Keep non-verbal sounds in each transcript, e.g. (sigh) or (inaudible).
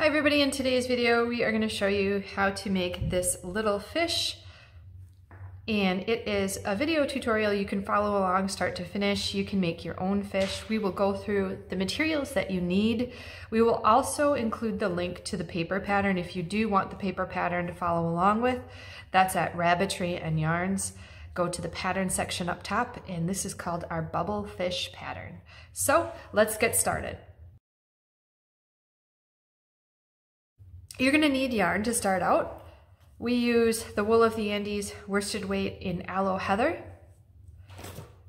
Hi everybody, in today's video we are going to show you how to make this little fish and it is a video tutorial you can follow along start to finish. You can make your own fish. We will go through the materials that you need. We will also include the link to the paper pattern if you do want the paper pattern to follow along with. That's at Rabbitry and Yarns. Go to the pattern section up top and this is called our bubble fish pattern. So let's get started. You're gonna need yarn to start out. We use the Wool of the Andes worsted weight in Aloe Heather.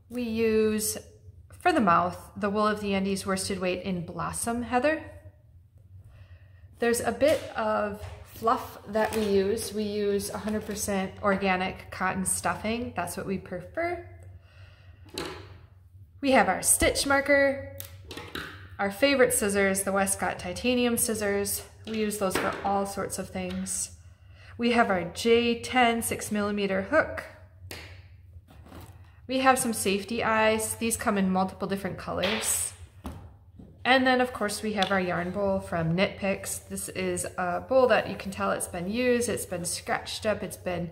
We use, for the mouth, the Wool of the Andes worsted weight in Blossom Heather. There's a bit of fluff that we use. We use 100% organic cotton stuffing. That's what we prefer. We have our stitch marker, our favorite scissors, the Westcott titanium scissors, we use those for all sorts of things. We have our J10 6 millimeter hook. We have some safety eyes. These come in multiple different colors. And then of course we have our yarn bowl from Knit Picks. This is a bowl that you can tell it's been used, it's been scratched up, it's been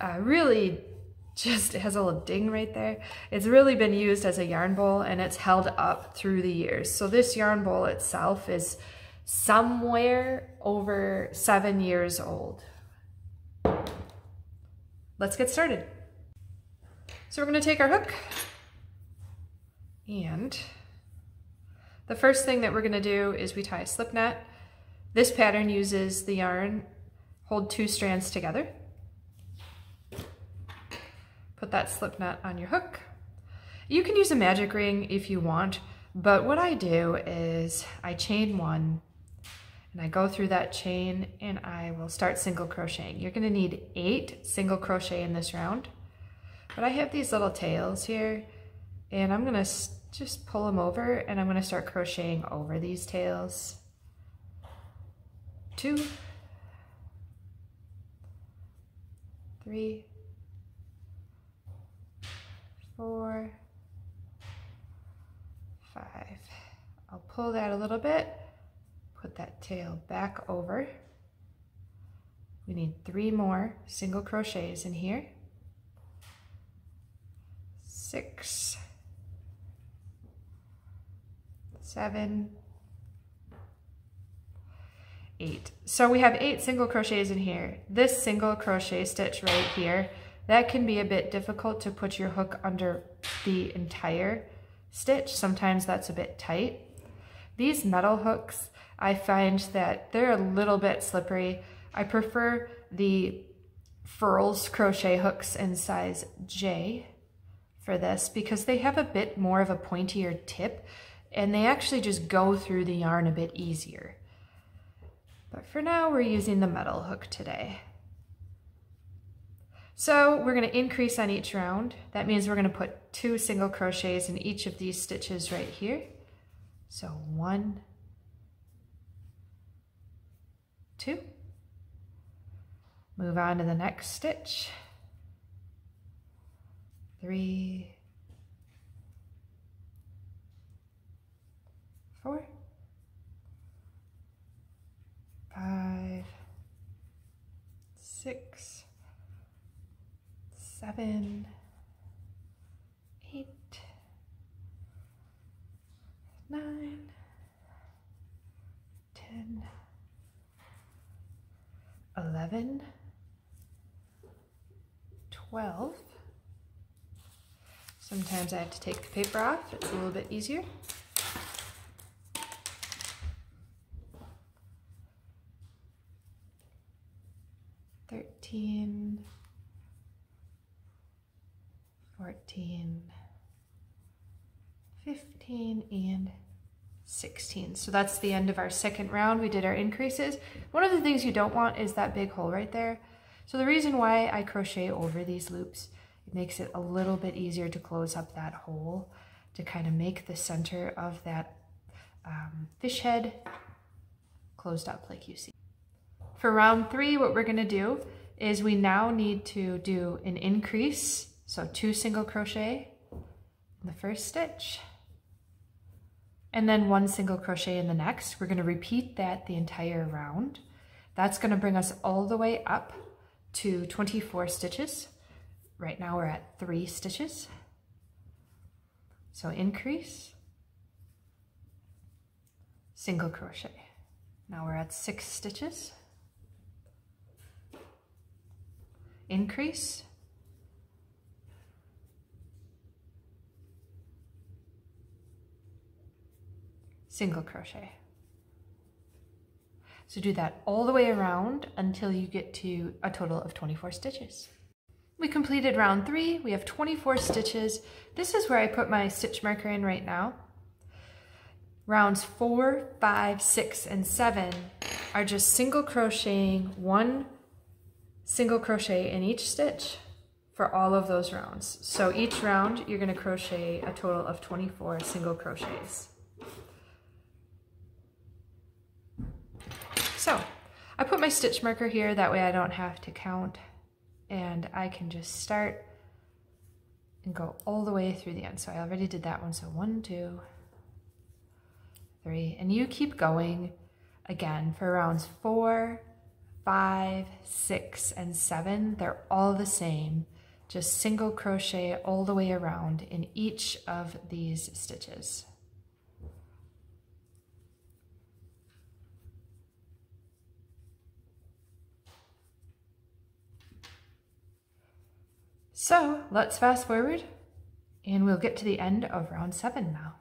uh, really (laughs) just, it has a little ding right there. It's really been used as a yarn bowl and it's held up through the years. So this yarn bowl itself is somewhere over seven years old. Let's get started. So we're gonna take our hook and the first thing that we're gonna do is we tie a slip knot. This pattern uses the yarn, hold two strands together. Put that slip knot on your hook. You can use a magic ring if you want, but what I do is I chain one and I go through that chain and I will start single crocheting. You're gonna need eight single crochet in this round, but I have these little tails here and I'm gonna just pull them over and I'm gonna start crocheting over these tails. Two, three, four, five. I'll pull that a little bit put that tail back over. We need three more single crochets in here. Six, seven, eight. So we have eight single crochets in here. This single crochet stitch right here, that can be a bit difficult to put your hook under the entire stitch. Sometimes that's a bit tight. These metal hooks, I find that they're a little bit slippery. I prefer the Furls crochet hooks in size J for this because they have a bit more of a pointier tip and they actually just go through the yarn a bit easier. But for now, we're using the metal hook today. So we're gonna increase on each round. That means we're gonna put two single crochets in each of these stitches right here. So one, two. Move on to the next stitch. Three, four, five, six, seven, eight, nine, ten. 11, 12. Sometimes I have to take the paper off, it's a little bit easier. Thirteen, fourteen, fifteen, and 16. So that's the end of our second round. We did our increases. One of the things you don't want is that big hole right there. So the reason why I crochet over these loops, it makes it a little bit easier to close up that hole to kind of make the center of that um, fish head closed up like you see. For round three, what we're gonna do is we now need to do an increase. So two single crochet in the first stitch and then one single crochet in the next. We're going to repeat that the entire round. That's going to bring us all the way up to 24 stitches. Right now we're at three stitches. So increase, single crochet. Now we're at six stitches. Increase, single crochet. So do that all the way around until you get to a total of 24 stitches. We completed round three, we have 24 stitches. This is where I put my stitch marker in right now. Rounds four, five, six, and seven are just single crocheting one single crochet in each stitch for all of those rounds. So each round you're gonna crochet a total of 24 single crochets. So I put my stitch marker here, that way I don't have to count and I can just start and go all the way through the end. So I already did that one. So one, two, three, and you keep going again for rounds four, five, six, and seven. They're all the same. Just single crochet all the way around in each of these stitches. So let's fast forward and we'll get to the end of round seven now.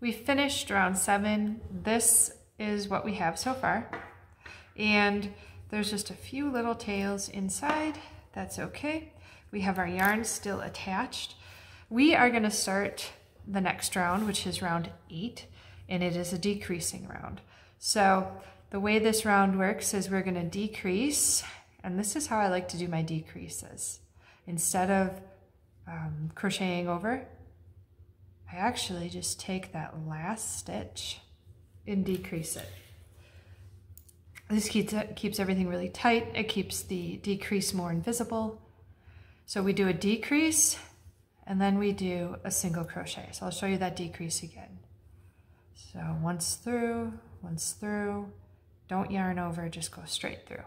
We finished round seven. This is what we have so far. And there's just a few little tails inside. That's okay. We have our yarn still attached. We are gonna start the next round, which is round eight, and it is a decreasing round. So the way this round works is we're gonna decrease and this is how I like to do my decreases. Instead of um, crocheting over, I actually just take that last stitch and decrease it. This keeps, keeps everything really tight. It keeps the decrease more invisible. So we do a decrease and then we do a single crochet. So I'll show you that decrease again. So once through, once through, don't yarn over, just go straight through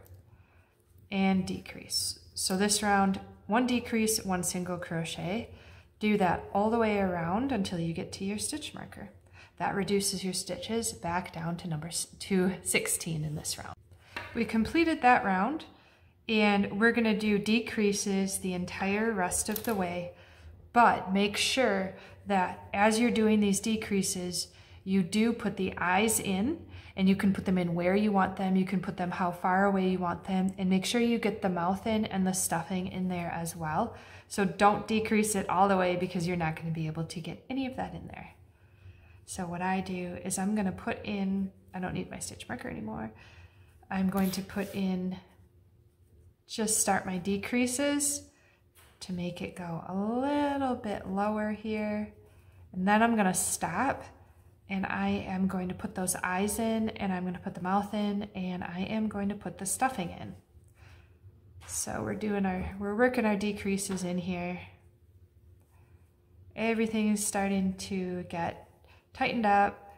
and decrease. So this round, one decrease, one single crochet. Do that all the way around until you get to your stitch marker. That reduces your stitches back down to number to 16 in this round. We completed that round and we're gonna do decreases the entire rest of the way, but make sure that as you're doing these decreases, you do put the eyes in and you can put them in where you want them. You can put them how far away you want them and make sure you get the mouth in and the stuffing in there as well. So don't decrease it all the way because you're not going to be able to get any of that in there. So what I do is I'm going to put in, I don't need my stitch marker anymore. I'm going to put in, just start my decreases to make it go a little bit lower here. And then I'm going to stop and I am going to put those eyes in and I'm going to put the mouth in and I am going to put the stuffing in. So we're doing our, we're working our decreases in here. Everything is starting to get tightened up,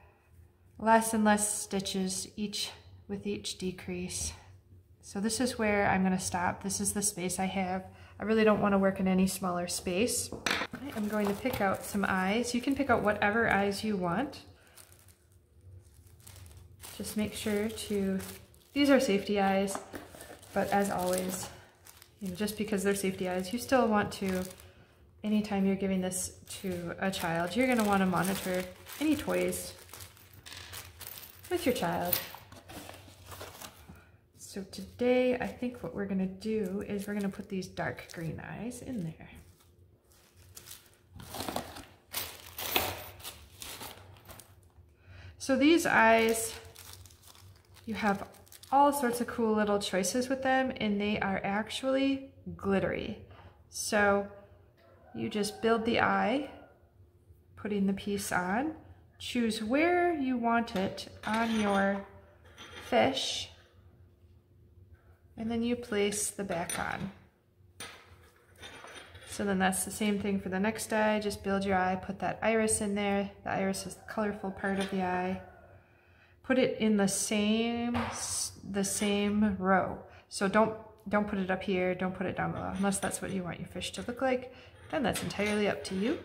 less and less stitches each with each decrease. So this is where I'm going to stop. This is the space I have. I really don't want to work in any smaller space. I am going to pick out some eyes. You can pick out whatever eyes you want. Just make sure to, these are safety eyes, but as always, you know, just because they're safety eyes, you still want to, anytime you're giving this to a child, you're gonna wanna monitor any toys with your child. So today, I think what we're gonna do is we're gonna put these dark green eyes in there. So these eyes you have all sorts of cool little choices with them and they are actually glittery. So you just build the eye, putting the piece on, choose where you want it on your fish, and then you place the back on. So then that's the same thing for the next eye. Just build your eye, put that iris in there. The iris is the colorful part of the eye. Put it in the same the same row. So don't don't put it up here, don't put it down below, unless that's what you want your fish to look like. Then that's entirely up to you.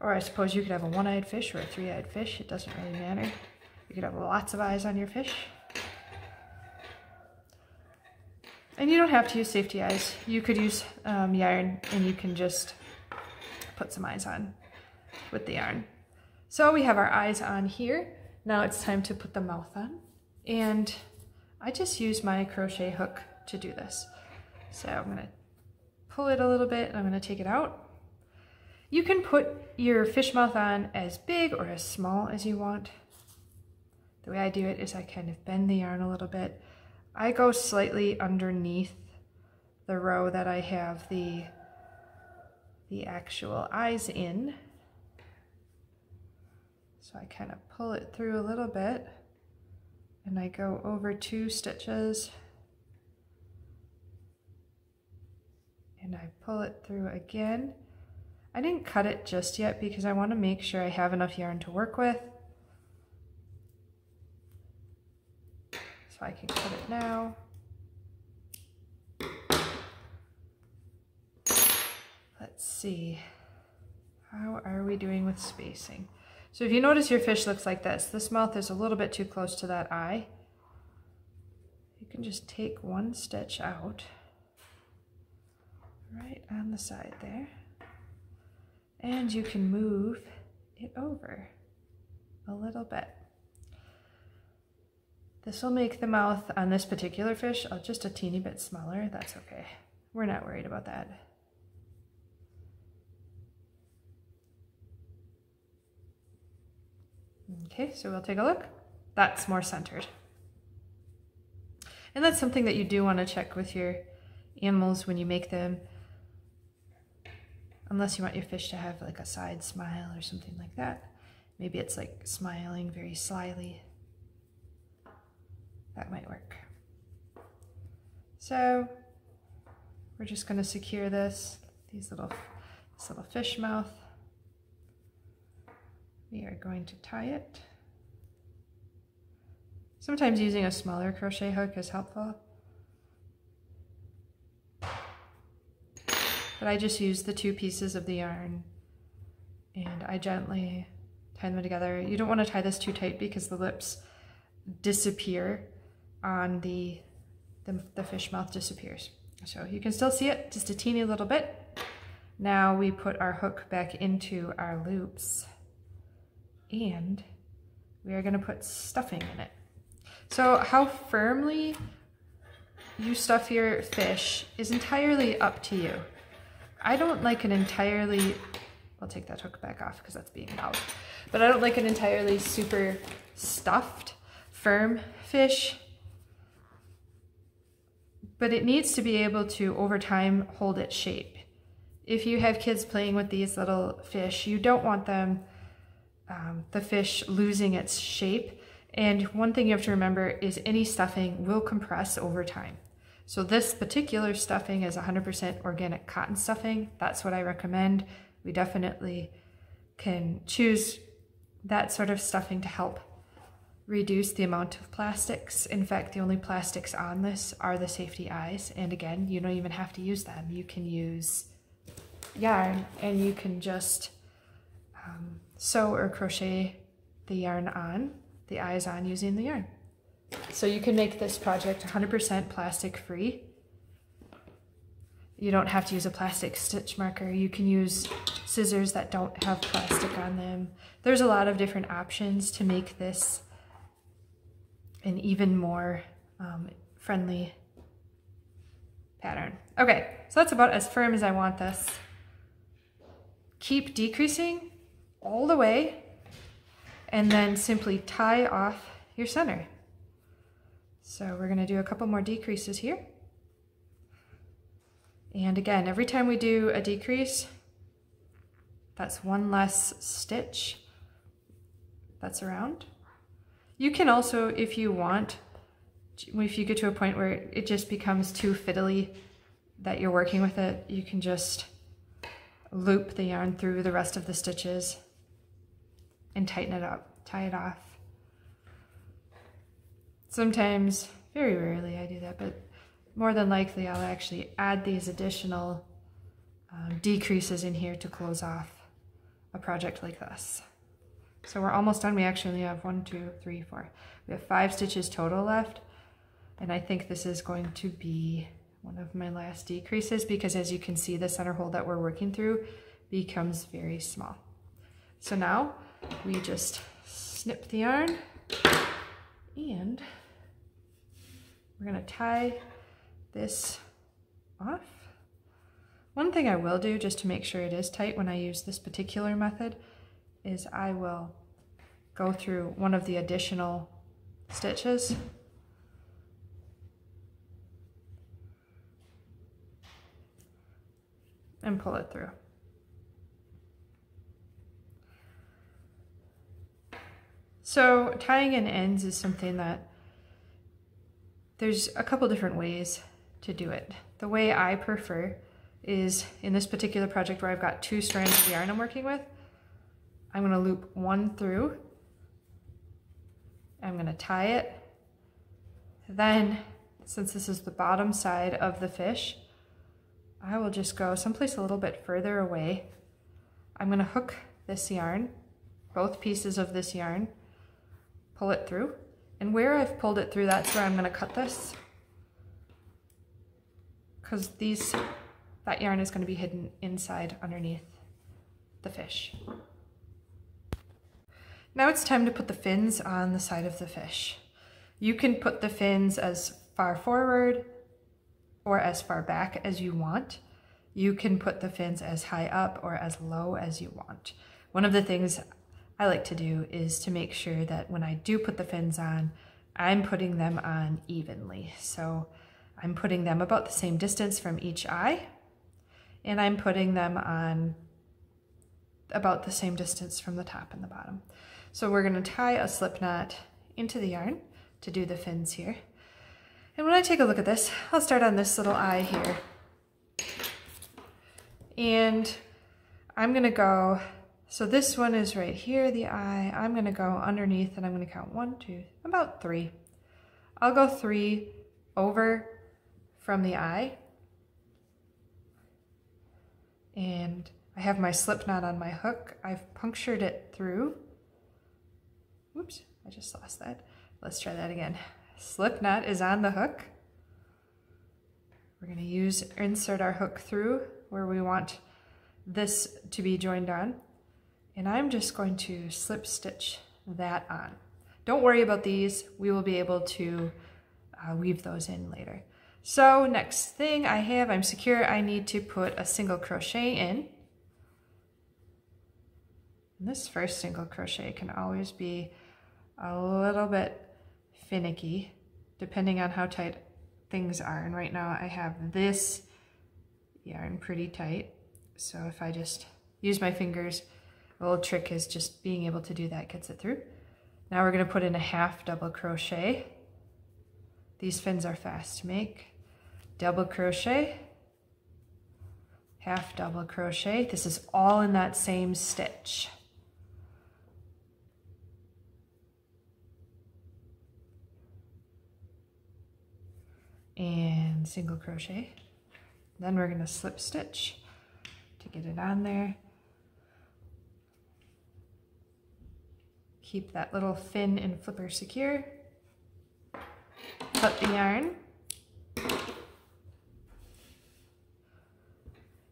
Or I suppose you could have a one-eyed fish or a three-eyed fish. It doesn't really matter. You could have lots of eyes on your fish. And you don't have to use safety eyes. You could use um, yarn and you can just put some eyes on with the yarn. So we have our eyes on here. Now it's time to put the mouth on. And I just use my crochet hook to do this. So I'm gonna pull it a little bit and I'm gonna take it out. You can put your fish mouth on as big or as small as you want. The way I do it is I kind of bend the yarn a little bit. I go slightly underneath the row that I have the, the actual eyes in. So I kind of pull it through a little bit and I go over two stitches and I pull it through again. I didn't cut it just yet because I want to make sure I have enough yarn to work with. So I can cut it now. Let's see. How are we doing with spacing? So if you notice your fish looks like this, this mouth is a little bit too close to that eye. You can just take one stitch out right on the side there. And you can move it over a little bit. This will make the mouth on this particular fish uh, just a teeny bit smaller. That's okay. We're not worried about that. Okay, so we'll take a look. That's more centered. And that's something that you do want to check with your animals when you make them. Unless you want your fish to have like a side smile or something like that. Maybe it's like smiling very slyly. That might work. So we're just going to secure this, these little, this little fish mouth. We are going to tie it. Sometimes using a smaller crochet hook is helpful. But I just use the two pieces of the yarn and I gently tie them together. You don't want to tie this too tight because the lips disappear on the, the, the fish mouth disappears. So you can still see it just a teeny little bit. Now we put our hook back into our loops and we are going to put stuffing in it. So how firmly you stuff your fish is entirely up to you. I don't like an entirely, I'll take that hook back off because that's being loud, but I don't like an entirely super stuffed, firm fish. But it needs to be able to, over time, hold its shape. If you have kids playing with these little fish, you don't want them, um, the fish losing its shape. And one thing you have to remember is any stuffing will compress over time. So this particular stuffing is 100% organic cotton stuffing. That's what I recommend. We definitely can choose that sort of stuffing to help reduce the amount of plastics. In fact, the only plastics on this are the safety eyes. And again, you don't even have to use them. You can use yarn and you can just um, sew or crochet the yarn on, the eyes on using the yarn. So you can make this project 100% plastic free. You don't have to use a plastic stitch marker. You can use scissors that don't have plastic on them. There's a lot of different options to make this an even more um, friendly pattern. Okay, so that's about as firm as I want this. Keep decreasing all the way and then simply tie off your center. So we're gonna do a couple more decreases here. And again, every time we do a decrease, that's one less stitch that's around. You can also, if you want, if you get to a point where it just becomes too fiddly that you're working with it, you can just loop the yarn through the rest of the stitches and tighten it up, tie it off. Sometimes, very rarely I do that, but more than likely I'll actually add these additional um, decreases in here to close off a project like this. So we're almost done. We actually have one, two, three, four. We have five stitches total left. And I think this is going to be one of my last decreases because as you can see, the center hole that we're working through becomes very small. So now we just snip the yarn and we're gonna tie this off. One thing I will do just to make sure it is tight when I use this particular method is I will go through one of the additional stitches and pull it through. So tying in ends is something that there's a couple different ways to do it. The way I prefer is in this particular project where I've got two strands of yarn I'm working with, I'm gonna loop one through, I'm gonna tie it, then since this is the bottom side of the fish, I will just go someplace a little bit further away. I'm gonna hook this yarn, both pieces of this yarn, pull it through, and where I've pulled it through, that's where I'm gonna cut this. Because these, that yarn is gonna be hidden inside underneath the fish. Now it's time to put the fins on the side of the fish. You can put the fins as far forward or as far back as you want. You can put the fins as high up or as low as you want. One of the things I like to do is to make sure that when I do put the fins on, I'm putting them on evenly. So I'm putting them about the same distance from each eye, and I'm putting them on about the same distance from the top and the bottom. So we're gonna tie a slip knot into the yarn to do the fins here. And when I take a look at this, I'll start on this little eye here. And I'm gonna go, so this one is right here, the eye. I'm gonna go underneath and I'm gonna count one, two, about three. I'll go three over from the eye. And I have my slip knot on my hook. I've punctured it through. Oops, I just lost that. Let's try that again slip knot is on the hook. We're to use insert our hook through where we want this to be joined on. And I'm just going to slip stitch that on. Don't worry about these. We will be able to uh, weave those in later. So next thing I have, I'm secure, I need to put a single crochet in. And this first single crochet can always be a little bit finicky depending on how tight things are. And right now I have this yarn pretty tight. So if I just use my fingers, little trick is just being able to do that gets it through. Now we're gonna put in a half double crochet. These fins are fast to make. Double crochet, half double crochet. This is all in that same stitch. and single crochet. Then we're gonna slip stitch to get it on there. Keep that little fin and flipper secure. Cut the yarn.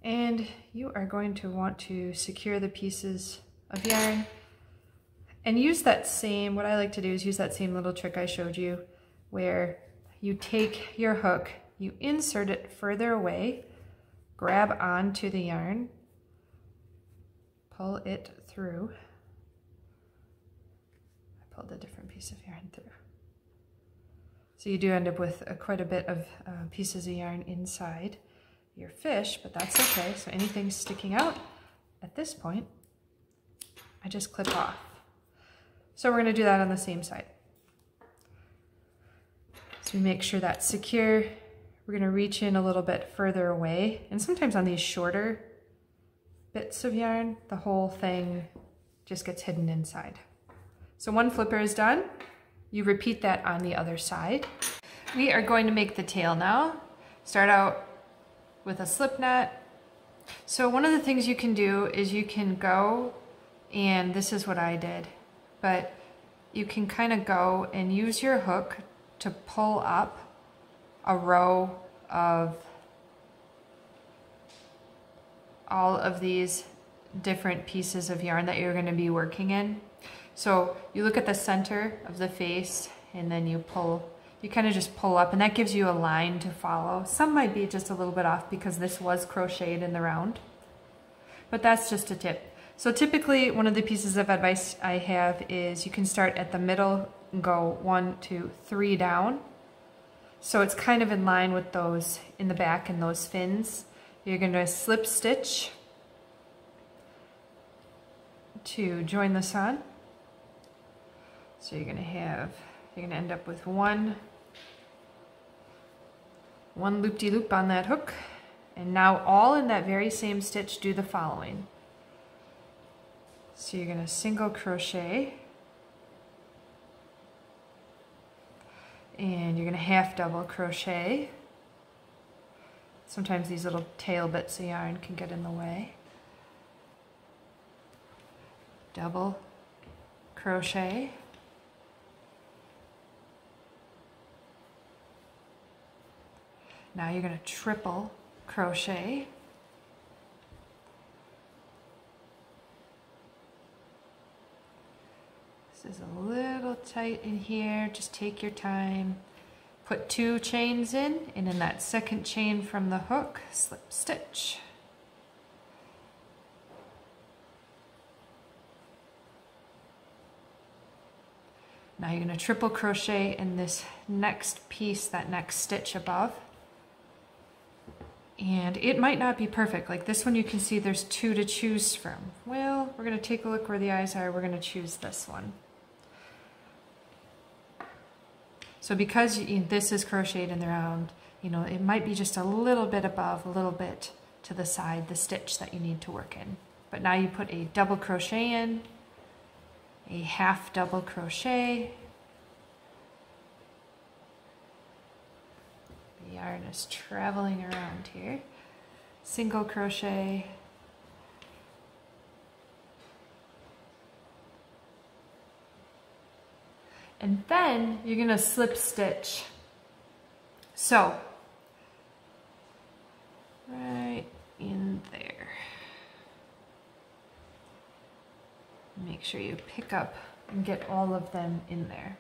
And you are going to want to secure the pieces of yarn and use that same, what I like to do is use that same little trick I showed you where you take your hook, you insert it further away, grab onto the yarn, pull it through. I pulled a different piece of yarn through. So you do end up with a, quite a bit of uh, pieces of yarn inside your fish, but that's okay. So anything sticking out at this point, I just clip off. So we're gonna do that on the same side. So we make sure that's secure. We're gonna reach in a little bit further away. And sometimes on these shorter bits of yarn, the whole thing just gets hidden inside. So one flipper is done. You repeat that on the other side. We are going to make the tail now. Start out with a slip knot. So one of the things you can do is you can go, and this is what I did, but you can kind of go and use your hook to pull up a row of all of these different pieces of yarn that you're going to be working in. So you look at the center of the face and then you pull, you kind of just pull up and that gives you a line to follow. Some might be just a little bit off because this was crocheted in the round, but that's just a tip. So typically one of the pieces of advice I have is you can start at the middle and go one, two, three down. So it's kind of in line with those in the back and those fins. You're going to slip stitch to join this on. So you're going to have, you're to end up with one, one loop-de-loop -loop on that hook. And now all in that very same stitch, do the following. So you're going to single crochet and you're going to half double crochet. Sometimes these little tail bits of yarn can get in the way. Double crochet. Now you're going to triple crochet. This is a little tight in here, just take your time. Put two chains in, and in that second chain from the hook, slip stitch. Now you're going to triple crochet in this next piece, that next stitch above. And it might not be perfect. Like this one you can see there's two to choose from. Well, we're going to take a look where the eyes are. We're going to choose this one. So because this is crocheted in the round, you know, it might be just a little bit above, a little bit to the side, the stitch that you need to work in. But now you put a double crochet in, a half double crochet, is traveling around here, single crochet, And then you're gonna slip stitch. So, right in there. Make sure you pick up and get all of them in there.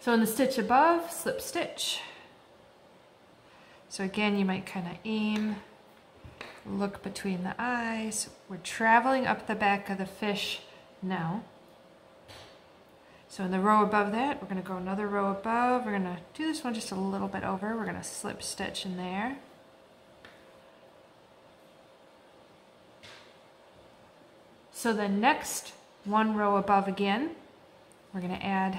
So in the stitch above, slip stitch. So again, you might kind of aim, look between the eyes. We're traveling up the back of the fish now. So in the row above that, we're going to go another row above. We're going to do this one just a little bit over. We're going to slip stitch in there. So the next one row above again, we're going to add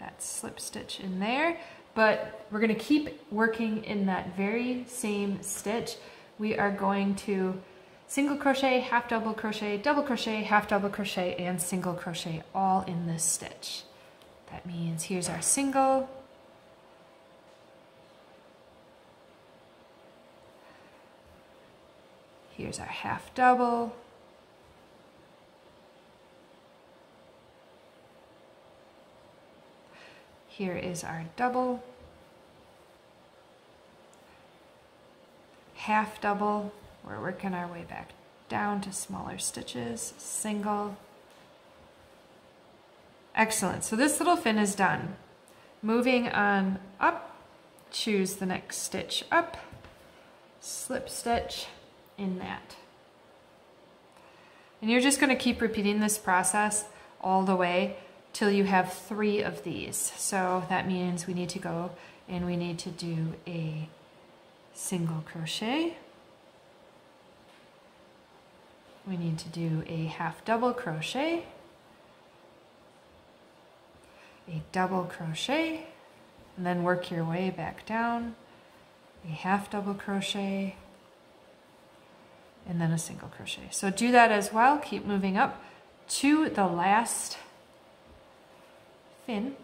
that slip stitch in there, but we're going to keep working in that very same stitch. We are going to single crochet, half double crochet, double crochet, half double crochet, and single crochet all in this stitch. That means here's our single. Here's our half double. Here is our double. Half double. We're working our way back down to smaller stitches. Single. Excellent. So this little fin is done. Moving on up, choose the next stitch up, slip stitch in that. And you're just going to keep repeating this process all the way till you have three of these. So that means we need to go and we need to do a single crochet. We need to do a half double crochet a double crochet and then work your way back down a half double crochet and then a single crochet. So do that as well. Keep moving up to the last fin.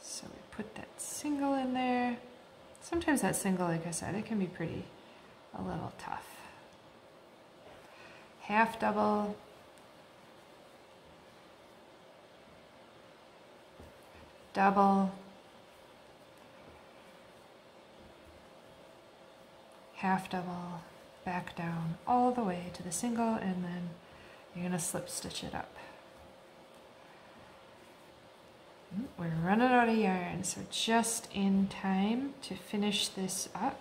So we put that single in there. Sometimes that single, like I said, it can be pretty a little tough. Half double. Double. Half double, back down all the way to the single, and then you're gonna slip stitch it up. Hmm, we're running out of yarn, so just in time to finish this up.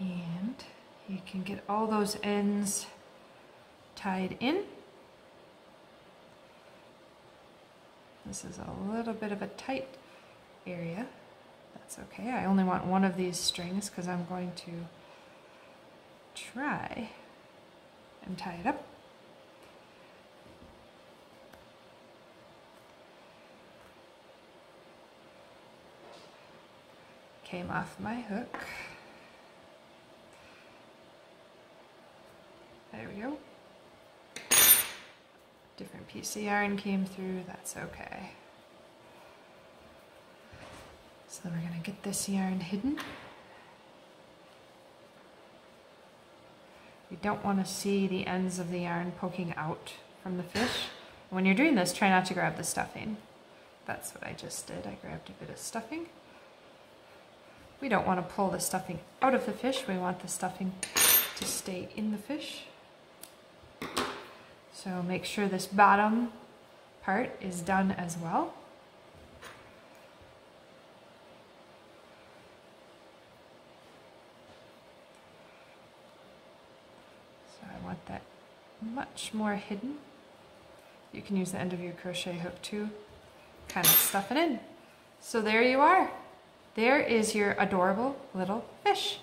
And you can get all those ends tied in. This is a little bit of a tight area. That's okay. I only want one of these strings because I'm going to try and tie it up. Came off my hook. Different piece of yarn came through, that's okay. So we're gonna get this yarn hidden. You don't wanna see the ends of the yarn poking out from the fish. When you're doing this, try not to grab the stuffing. That's what I just did, I grabbed a bit of stuffing. We don't wanna pull the stuffing out of the fish, we want the stuffing to stay in the fish. So make sure this bottom part is done as well. So I want that much more hidden. You can use the end of your crochet hook too, kind of stuff it in. So there you are. There is your adorable little fish.